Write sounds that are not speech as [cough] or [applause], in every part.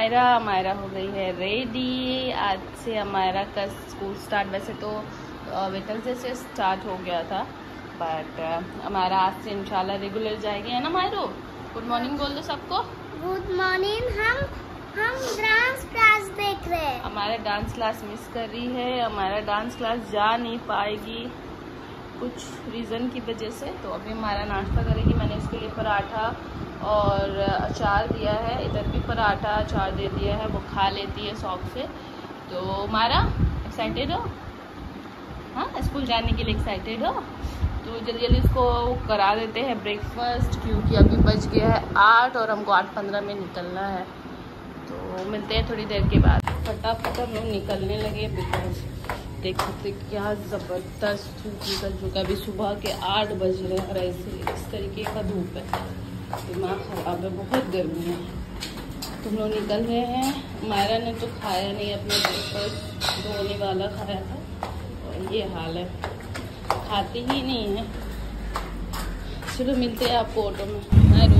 मायरा मायरा हो गई है रेडी। आज से हमारा का स्कूल स्टार्ट वैसे तो वेटनसडे से स्टार्ट हो गया था बट हमारा आज से इंशाल्लाह रेगुलर जाएगी है ना मायरो? गुड मॉर्निंग बोल दो सबको। गुड मॉर्निंग हम हम डांस क्लास देख रहे हैं। हमारा डांस क्लास मिस कर रही है हमारा डांस क्लास जा नहीं पाएगी। कुछ रीज़न की वजह से तो अभी हमारा नाश्ता करेगी। मैंने इसके लिए पराठा और अचार दिया है। इधर भी पराठा अचार दे दिया है, वो खा लेती है शौक से। तो मारा एक्साइटेड हो? हाँ स्कूल जाने के लिए एक्साइटेड हो? तो जल्दी जल्दी इसको करा देते हैं ब्रेकफास्ट क्योंकि अभी बज गया है आठ और हमको आठ पंद्रह में निकलना है। तो मिलते हैं थोड़ी देर के बाद। फटाफट हम लोग निकलने लगे बिकॉज़ देख सकते क्या ज़बरदस्त धूप निकल चुका अभी सुबह के आठ बज रहे हैं और ऐसे इस तरीके का धूप है। दिमाग खराब है, बहुत गर्मी है। तुम लोग निकल रहे हैं। मायरा ने तो खाया नहीं, अपने ब्रेकफास्ट धोने वाला खाया था। और ये हाल है। खाती ही नहीं है। चलो मिलते हैं आपको ऑटो में।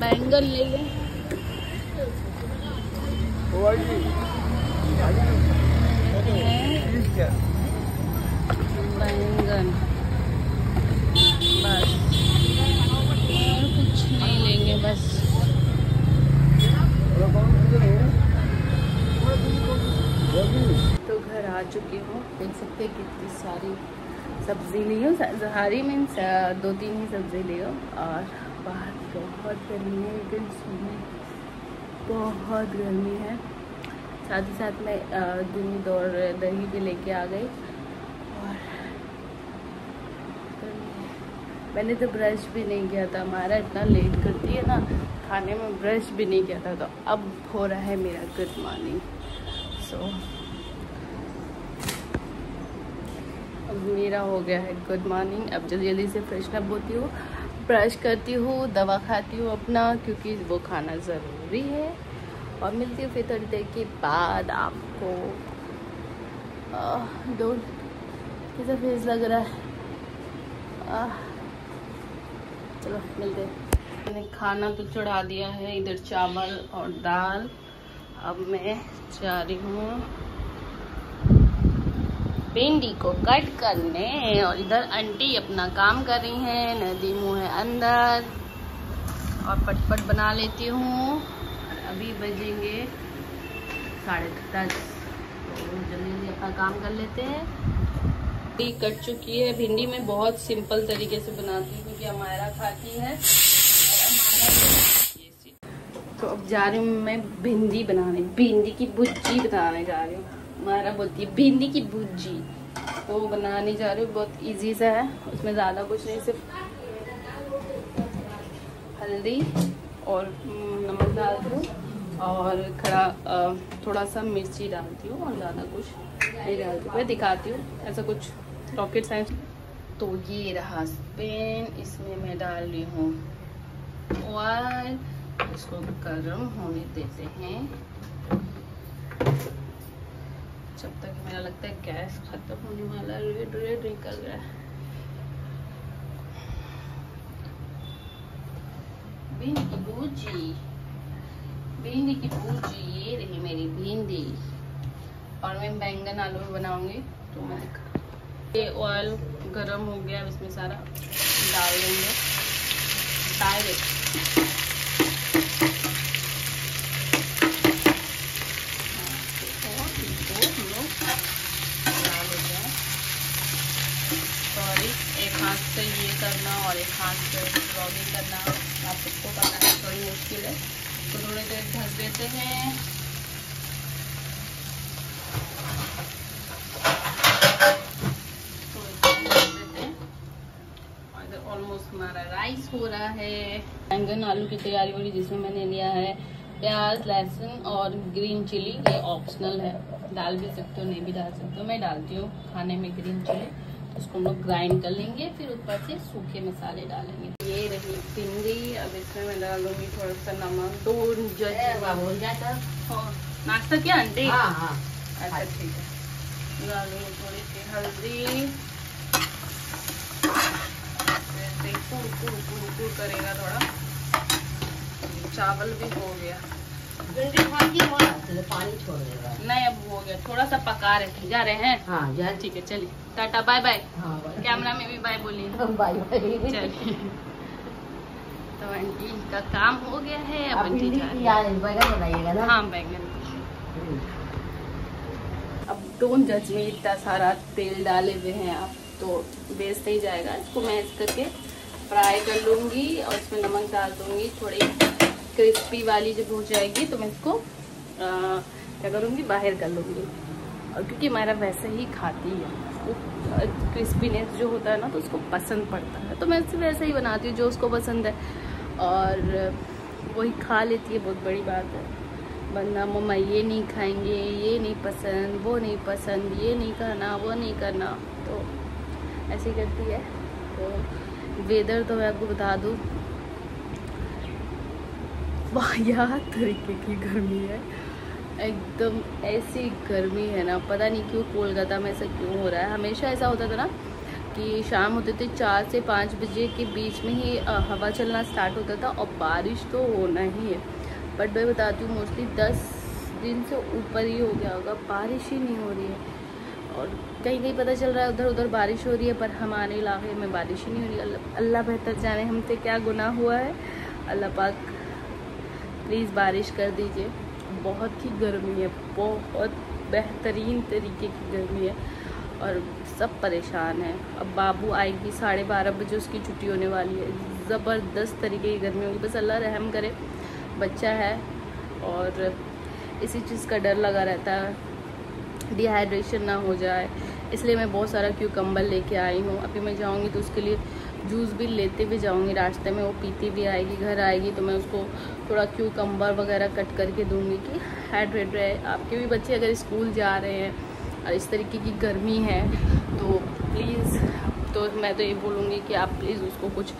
बैंगन ले लें बैंगन बस। और कुछ नहीं लेंगे बस। तो घर आ चुकी हूँ। देख सकते हैं कितनी सारी सब्ज़ी ली हो। हरी मीन्स दो तीन ही सब्ज़ी ली हो। और बाहर बहुत गर्मी है लेकिन सुबह बहुत गर्मी है। साथ ही साथ मैं दूध और दही भी लेके आ गई। और मैंने तो ब्रश भी नहीं किया था हमारा इतना लेट करती है ना, खाने में ब्रश भी नहीं किया था तो अब हो रहा है मेरा गुड मॉर्निंग सो अब मेरा हो गया है गुड मॉर्निंग अब जल्दी जल्दी से फ्रेशनअप होती हूँ ब्रश करती हूँ, दवा खाती हूँ अपना, क्योंकि वो खाना ज़रूरी है. और मिलती हूँ फिर थोड़ी देर के बाद आपको. दो कैसा फेस लग रहा है. चलो, मिलते मैंने खाना तो चढ़ा दिया है, इधर चावल और दाल। अब मैं जा रही हूँ भिंडी को कट करने, और इधर आंटी अपना काम कर रही हैं, नदी मुँह है अंदर। और पटपट बना लेती हूँ। अभी बजेंगे साढ़े दस। तो जल्दी जल्दी अपना काम कर लेते हैं। भिंडी कट चुकी है। भिंडी मैं बहुत सिंपल तरीके से बनाती हूँ, क्योंकि हमारा खाती है। तो अब जा रही हूँ मैं भिंडी बनाने। भिंडी की भुजी बनाने जा रही हूँ। हमारा बोलती है, भिंडी की भुजी तो बनाने जा रही हूँ, बहुत इजी सा है। उसमें ज़्यादा कुछ नहीं, सिर्फ़ हल्दी और नमक डालती हूँ। और खड़ा थोड़ा सा मिर्ची डालती हूँ और ज़्यादा कुछ नहीं डालती। हूँ मैं दिखाती हूँ, ऐसा कुछ रॉकेट साइंस तो ये रहा स्पेन इसमें मैं डाल रही हूँ ऑयल इसको गर्म होने देते हैं। जब तक मेरा लगता है गैस खत्म होने वाला रेड रेड निकल रहा है। भिंडी की भूजी भिंडी की भूजी ये रही मेरी भिंडी। और मैं बैंगन आलू में बनाऊँगी तो मैं ये ऑयल गरम हो गया इसमें सारा डाल देंगे। डायरेक्ट खान कर ब्लॉगिंग करना आप सबको पता है थोड़ी मुश्किल है तो थोड़ी देर ढक देते हैं ऑलमोस्ट हमारा राइस हो रहा है बैंगन आलू की तैयारी हो रही जिसमें मैंने लिया है प्याज लहसुन और ग्रीन चिली ये ऑप्शनल है। डाल भी सकते हो नहीं भी डाल सकते हो। मैं डालती हूँ खाने में ग्रीन चिली तो उसको हम लोग ग्राइंड कर लेंगे फिर ऊपर से सूखे मसाले डालेंगे। ये रही भिंडी। अब इसमें मैं डालूँगी थोड़ा सा नमक। दो जज हाँ, नाश्ता क्या आंटी? हाँ हाँ। अच्छा ठीक है। डालूँगी थोड़ी सी हल्दी। ऐसे ही कुड़ कुड़ कुड़ कुड़ करेगा थोड़ा। चावल भी हो गया। है पानी नहीं अब हो गया। थोड़ा सा पका रहे जा रहे हैं? हाँ ठीक है चलिए। Tata bye bye. हाँ कैमरा में भी बाय बोलिए। [laughs] बाय बाय चलिए। तो आंटी का काम हो गया है अब आंटी है। बैगन बनाइएगा ना। हाँ बैंगन अब डोंट जज में इतना सारा तेल डाले हुए हैं आप तो वेस्ट नहीं जाएगा। इसको मैश करके फ्राई कर लूँगी और इसमें नमक डाल दूँगी थोड़ी क्रिस्पी वाली जब हो जाएगी तो मैं इसको क्या करूँगी, बाहर कर लूँगी। और क्योंकि हमारा वैसे ही खाती है क्रिस्पीनेस जो होता है ना तो उसको पसंद पड़ता है। तो मैं इसे वैसे ही बनाती हूँ, जो उसको पसंद है। और, वही खा लेती है, बहुत बड़ी बात है। वरना मम्मा, ये नहीं खाएँगे, ये नहीं पसंद, वो नहीं पसंद, ये नहीं खाना, वो नहीं करना। तो ऐसे करती है। तो वेदर तो मैं आपको बता दूँ वाहियात तरीके की गर्मी है। एकदम ऐसी गर्मी है ना, पता नहीं क्यों कोलकाता में ऐसा क्यों हो रहा है। हमेशा ऐसा होता था ना कि शाम होते थे चार से पाँच बजे के बीच में ही हवा चलना स्टार्ट होता था और बारिश तो होना ही है। बट मैं बताती हूँ मोस्टली दस दिन से ऊपर ही हो गया होगा, बारिश ही नहीं हो रही है। और कहीं कहीं पता चल रहा है उधर उधर बारिश हो रही है, पर हमारे इलाके में बारिश ही नहीं हो रही। अल्लाह बेहतर जाने हमसे क्या गुनाह हुआ है। अल्लाह पाक प्लीज़ बारिश कर दीजिए। बहुत ही गर्मी है, बहुत बेहतरीन तरीके की गर्मी है और सब परेशान है। अब बाबू आएगी साढ़े बारह बजे, उसकी छुट्टी होने वाली है। ज़बरदस्त तरीके की गर्मी होगी, बस अल्लाह रहम करे, बच्चा है और इसी चीज़ का डर लगा रहता है। डिहाइड्रेशन ना हो जाए, इसलिए मैं बहुत सारा क्यूकम्बर लेके आई हूँ। अभी मैं जाऊँगी तो उसके लिए जूस भी लेते भी जाऊँगी, रास्ते में वो पीती भी आएगी, घर आएगी तो मैं उसको थोड़ा क्यूकम्बर वगैरह कट करके दूँगी कि हाइड्रेट रहे। आपके भी बच्चे अगर स्कूल जा रहे हैं और इस तरीके की गर्मी है तो प्लीज़ तो मैं तो ये बोलूँगी कि आप प्लीज़ उसको कुछ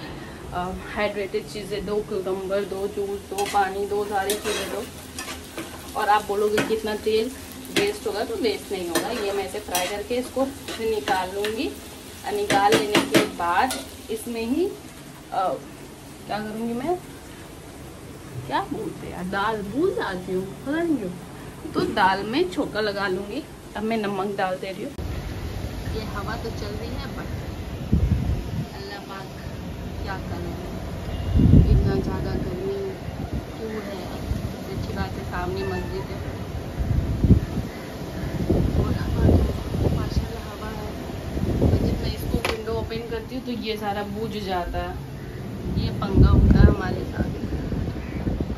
हाइड्रेटेड चीज़ें दो क्यूकम्बर दो, जूस दो, पानी दो, सारी चीज़ें दो। और आप बोलोगे कितना तेल वेस्ट होगा तो वेस्ट नहीं होगा। ये मैं इसे फ्राई करके इसको निकाल लूँगी। और निकाल लेने के बाद इसमें ही आ, क्या करूँगी मैं? क्या बोलते हैं? दाल भूल जाती हूँ पता नहीं क्यों तो दाल में छोका लगा लूँगी। अब मैं नमक डाल दे रही हूँ। ये हवा तो चल रही है बट अल्लाह पाक क्या करें? इतना ज़्यादा गर्मी क्यों है? अच्छी बात है सामने मस्जिद है और हवा तो माशाल्लाह हवा है तो जब मैं इसको विंडो ओपन करती हूँ तो ये सारा बूझ जाता है। ये पंगा होता है हमारे साथ।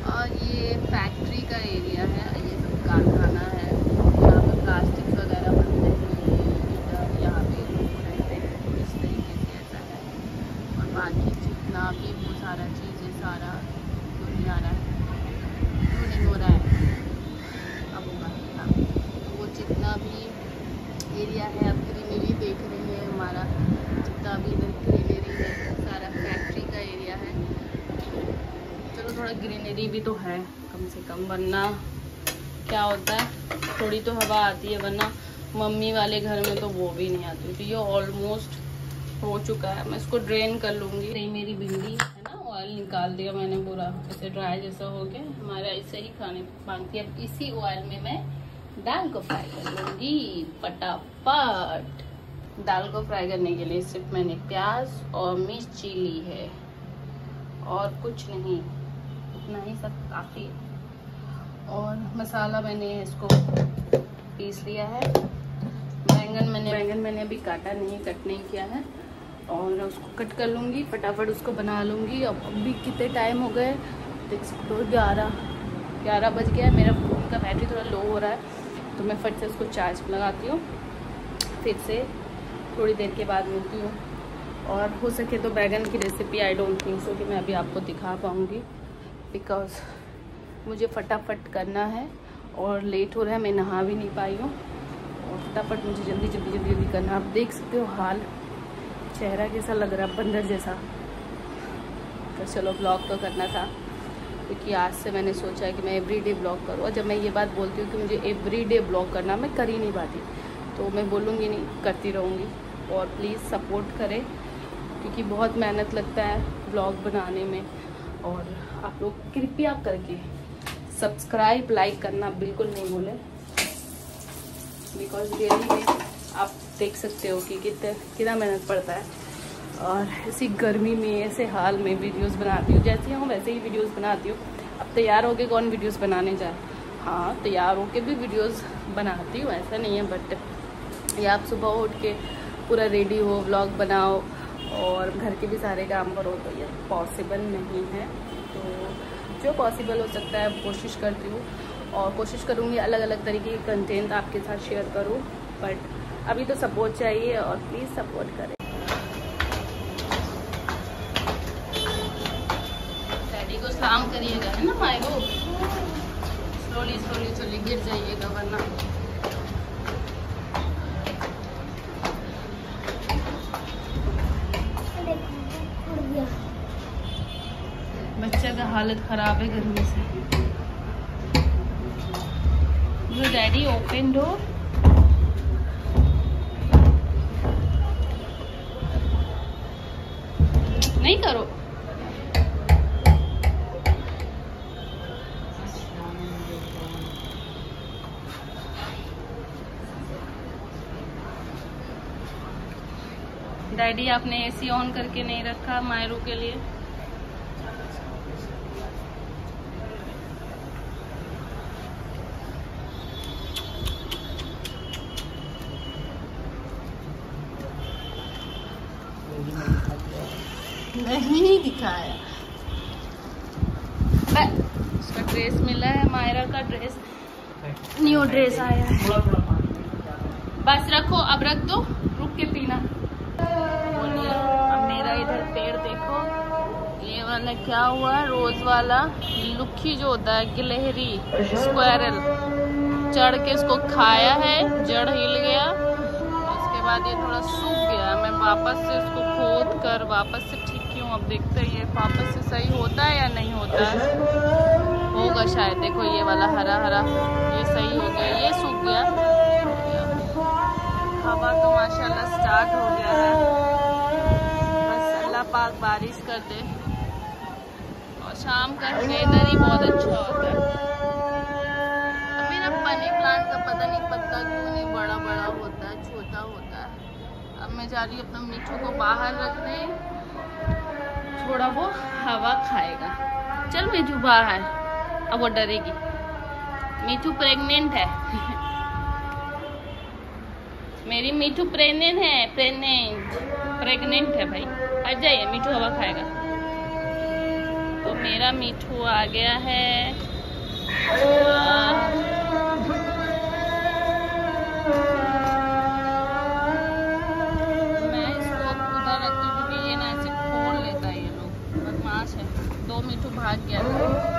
और ये फैक्ट्री का एरिया है, ये सब कारखाना है। यहाँ पर प्लास्टिक वगैरह बनते हैं यहाँ पे तो इस तरीके से ऐसा है। और बाकी जितना भी वो सारा चीज़ है, सारा तो आ रहा है नहीं हो रहा है? अब होगा हाँ। तो वो जितना भी एरिया है, अब ग्रीनरी देख रही है हमारा। जितना भी इधर ग्रीनरी है, सारा फैक्ट्री का एरिया है। चलो, थोड़ा ग्रीनरी भी तो है, कम से कम, वरना क्या होता है, थोड़ी तो हवा आती है, वरना मम्मी वाले घर में तो वो भी नहीं आती तो ये ऑलमोस्ट हो चुका है। मैं इसको ड्रेन कर लूँगी। नहीं, मेरी भिंडी है ना ऑयल निकाल दिया मैंने पूरा, ऐसे ड्राई जैसा हो गया। हमारा ऐसे ही खाने मांगती अब इसी ऑयल में मैं दाल को फ्राई कर लूँगी, फटाफट। दाल को फ्राई करने के लिए सिर्फ़ मैंने प्याज और मिर्ची ली है। और कुछ नहीं इतना ही सब काफ़ी और मसाला मैंने इसको पीस लिया है। बैंगन मैंने बैंगन मैंने अभी काटा नहीं, कट नहीं किया है। और उसको कट कर लूँगी, फटाफट उसको बना लूँगी। अब अभी कितने टाइम हो गए? देख सकते हो, ग्यारह ग्यारह बज गया है। मेरा फ़ोन का बैटरी थोड़ा लो हो रहा है तो मैं फट से उसको चार्ज लगाती हूँ। फिर से थोड़ी देर के बाद मिलती हूँ। और हो सके तो बैगन की recipe I don't think so कि मैं अभी आपको दिखा पाऊँगी। बिकॉज़ मुझे फटाफट करना है और लेट हो रहा है, मैं नहा भी नहीं पाई हूँ। और फटाफट मुझे जल्दी जल्दी जल्दी जल्दी करना आप देख सकते हो हाल, चेहरा कैसा लग रहा है, बंदर जैसा। तो चलो ब्लॉग तो करना था, क्योंकि आज से मैंने सोचा है कि मैं एवरी डे ब्लॉग करूँ। और जब मैं ये बात बोलती हूँ कि मुझे एवरी डे ब्लॉग करना, मैं कर ही नहीं पाती तो मैं बोलूँगी नहीं, करती रहूँगी। और प्लीज़ सपोर्ट करें, क्योंकि बहुत मेहनत लगता है ब्लॉग बनाने में। और आप लोग कृपया करके सब्सक्राइब लाइक करना बिल्कुल नहीं भूलें। बिकॉज़ रियली में आप देख सकते हो कि कितने कितना मेहनत पड़ता है। और ऐसी गर्मी में, ऐसे हाल में वीडियोस बनाती हूँ। जैसे हूँ वैसे ही वीडियोस बनाती हूँ। अब तैयार होके कौन वीडियोस बनाने जाए हाँ तैयार होके भी वीडियोस बनाती हूँ, ऐसा नहीं है बट या आप सुबह उठ के पूरा रेडी हो व्लॉग बनाओ और घर के भी सारे काम करो तो ये पॉसिबल नहीं है। तो जो पॉसिबल हो सकता है, कोशिश करती हूँ। और कोशिश करूँगी अलग अलग तरीके के कंटेंट आपके साथ शेयर करूँ बट अभी तो सपोर्ट चाहिए और प्लीज़ सपोर्ट करें। डैडी को करिएगा, है ना माए को स्लोली स्लोली स्लोली गिर जाइएगा, वरना बच्चा का हालत ख़राब है गर्मी से। डैडी ओपन डोर नहीं करो। डैडी आपने एसी ऑन करके नहीं रखा मायरू के लिए नहीं दिखाया उसका ड्रेस मिला है मायरा का ड्रेस न्यू ड्रेस आया है। बस रखो, अब रख दो, रुक के पीना। अब मेरा इधर पेड़ देखो। ये वाला क्या हुआ? रोज वाला लुखी जो होता है, गिलहरी, स्क्वायरल। चढ़ के इसको खाया है, जड़ हिल गया। उसके बाद ये थोड़ा सूख गया। मैं वापस से इसको खोद कर वापस से ठीक की हूँ अब देखते हैं ये वापस से सही होता है या नहीं होता है। होगा शायद। देखो, ये वाला हरा हरा, ये सही हो गया, ये सूख गया। हवा तो माशाल्लाह स्टार्ट हो गया है। बस अल्लाह पाक बारिश कर दे। और शाम का वेदर ही बहुत अच्छा होता है। मेरा मनी प्लांट का पता नहीं पत्ता क्यों नहीं बड़ा बड़ा होता है, छोटा होता है। अब मैं जा रही हूँ अपना मीठू को बाहर रखने। थोड़ा वो हवा खाएगा। चल मीठू बाहर। अब वो डरेगी। मीठू प्रेग्नेंट है। मेरी मीठू प्रेग्नेंट है, प्रेग्नेंट। प्रेग्नेंट है भाई। हट जाइए, मीठू हवा खाएगा। तो मेरा मीठू आ गया है। मैं इसको ये ना ऐसे खोल लेता है ये लोग। बदमाश है। दो मीठू भाग गया था।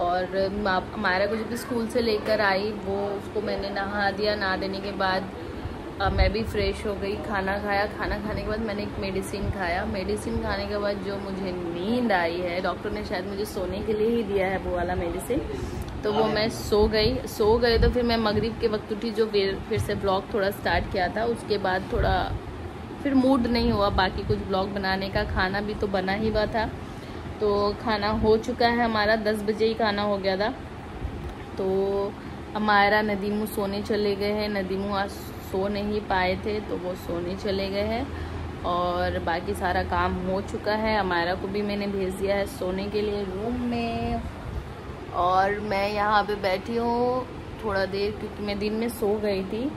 और हमारा को जब स्कूल से लेकर आई वो उसको मैंने नहा दिया। नहा देने के बाद अ, मैं भी फ्रेश हो गई खाना खाया। खाना खाने के बाद मैंने एक मेडिसिन खाया। मेडिसिन खाने के बाद जो मुझे नींद आई है डॉक्टर ने शायद मुझे सोने के लिए ही दिया है वो वाला मेडिसिन तो वो मैं सो गई। सो गई तो फिर मैं मगरिब के वक्त उठी जो फिर फिर से ब्लॉग थोड़ा स्टार्ट किया था। उसके बाद थोड़ा फिर मूड नहीं हुआ बाकी कुछ ब्लॉग बनाने का। खाना भी तो बना ही हुआ था। तो खाना हो चुका है हमारा, दस बजे ही खाना हो गया था। तो हमारा नदीमू सोने चले गए हैं। नदीमू आज सो नहीं पाए थे तो वो सोने चले गए हैं। और बाकी सारा काम हो चुका है। हमारा को भी मैंने भेज दिया है सोने के लिए रूम में। और मैं यहाँ पे बैठी हूँ। थोड़ा देर, क्योंकि मैं दिन में सो गई थी।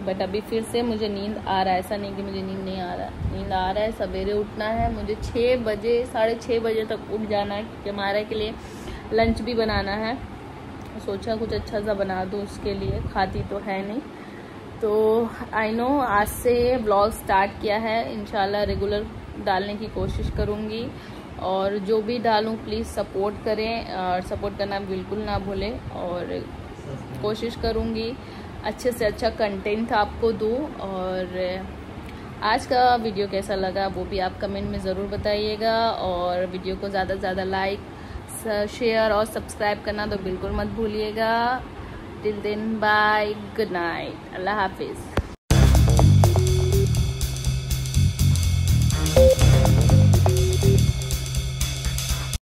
बट अभी फिर से मुझे नींद आ रहा है। ऐसा नहीं कि मुझे नींद नहीं आ रहा नींद आ रहा है, सवेरे उठना है। मुझे छः बजे, साढ़े छः बजे तक उठ जाना है क्योंकि हमारे के लिए लंच भी बनाना है। सोचा कुछ अच्छा सा बना दूँ उसके लिए। खाती तो है नहीं। तो आई नो आज से ब्लॉग स्टार्ट किया है। इनशाला रेगुलर डालने की कोशिश करूँगी। और जो भी डालूँ प्लीज़ सपोर्ट करें। और सपोर्ट करना बिल्कुल ना भूलें। और कोशिश करूँगी अच्छे से अच्छा कंटेंट आपको दूँ और आज का वीडियो कैसा लगा वो भी आप कमेंट में ज़रूर बताइएगा और वीडियो को ज़्यादा से ज़्यादा लाइक शेयर और सब्सक्राइब करना तो बिल्कुल मत भूलिएगा। टिल दिन बाय गुड नाइट अल्लाह हाफिज़।